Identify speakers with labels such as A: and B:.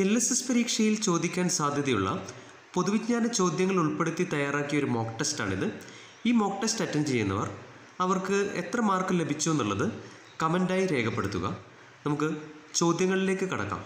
A: L S S പരീക്ഷയിൽ ചോദിക്കാൻ സാധ്യതയുള്ള പൊതുവിജ്ഞാന ചോദ്യങ്ങൾ ഉൾപ്പെടുത്തി തയ്യാറാക്കിയ ഒരു മോക്ക് ടെസ്റ്റാണിത് ഈ മോക്ക് ടെസ്റ്റ് അറ്റൻഡ് ചെയ്യുന്നവർ അവർക്ക് എത്ര മാർക്ക് ലഭിച്ചു എന്നുള്ളത് കമന്റായി രേഖപ്പെടുത്തുക. നമുക്ക് ചോദ്യങ്ങളിലേക്ക് കടക്കാം.